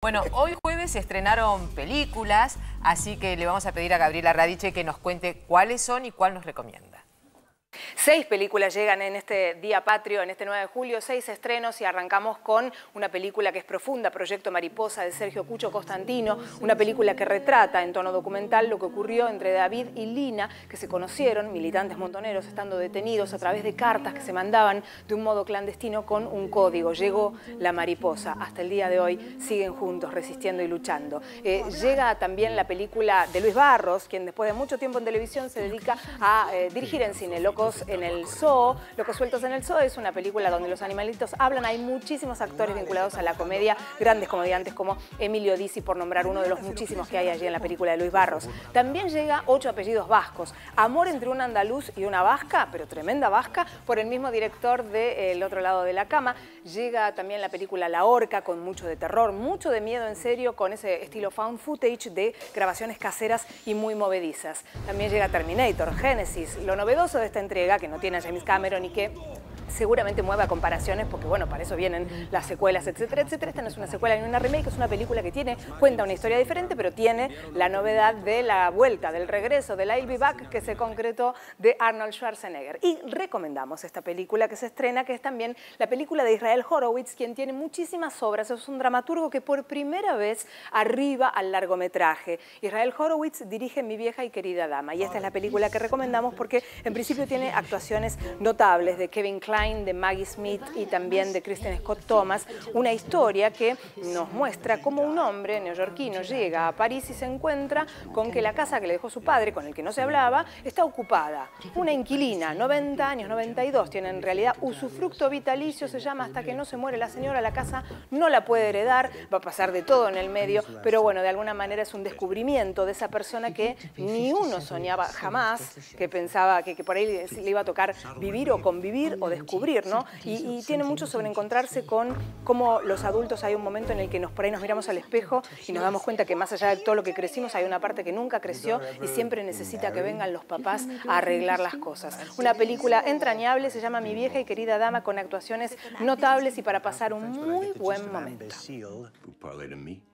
Bueno, hoy jueves se estrenaron películas, así que le vamos a pedir a Gabriela Radiche que nos cuente cuáles son y cuál nos recomienda. Seis películas llegan en este Día Patrio, en este 9 de julio, seis estrenos y arrancamos con una película que es profunda, Proyecto Mariposa de Sergio Cucho Constantino, una película que retrata en tono documental lo que ocurrió entre David y Lina, que se conocieron, militantes montoneros, estando detenidos a través de cartas que se mandaban de un modo clandestino con un código. Llegó la mariposa, hasta el día de hoy siguen juntos, resistiendo y luchando. Eh, llega también la película de Luis Barros, quien después de mucho tiempo en televisión se dedica a eh, dirigir en cine, En el Zoo. Locos Sueltos en el Zoo es una película donde los animalitos hablan. Hay muchísimos actores vinculados a la comedia, grandes comediantes como Emilio Dizzi, por nombrar uno de los muchísimos que hay allí en la película de Luis Barros. También llega Ocho apellidos vascos. Amor entre un andaluz y una vasca, pero tremenda vasca, por el mismo director de El otro lado de la cama. Llega también la película La Horca, con mucho de terror, mucho de miedo en serio, con ese estilo found footage de grabaciones caseras y muy movedizas. También llega Terminator, Genesis. Lo novedoso de esta entrega, que no tiene James Cameron y que seguramente mueva comparaciones, porque bueno, para eso vienen las secuelas, etcétera, etcétera. Esta no es una secuela ni una remake, es una película que tiene, cuenta una historia diferente, pero tiene la novedad de la vuelta, del regreso, de la I'll Be Back, que se concretó de Arnold Schwarzenegger. Y recomendamos esta película que se estrena, que es también la película de Israel Horowitz, quien tiene muchísimas obras, es un dramaturgo que por primera vez arriba al largometraje. Israel Horowitz dirige Mi vieja y querida dama, y esta es la película que recomendamos porque en principio tiene actuaciones notables de Kevin Klein, de Maggie Smith y también de Kristen Scott Thomas, una historia que nos muestra cómo un hombre neoyorquino llega a París y se encuentra con que la casa que le dejó su padre, con el que no se hablaba, está ocupada. Una inquilina, 90 años, 92, tiene en realidad usufructo vitalicio, se llama hasta que no se muere la señora, la casa no la puede heredar, va a pasar de todo en el medio, pero bueno, de alguna manera es un descubrimiento de esa persona que ni uno soñaba jamás, que pensaba que, que por ahí le iba a tocar vivir o convivir o descubrir ¿no? Y, tiene mucho sobre encontrarse con cómo los adultos hay un momento en el que nos, por ahí nos miramos al espejo y nos damos cuenta que más allá de todo lo que crecimos hay una parte que nunca creció y siempre necesita que vengan los papás a arreglar las cosas. Una película entrañable, se llama Mi vieja y querida dama, con actuaciones notables y para pasar un muy buen momento.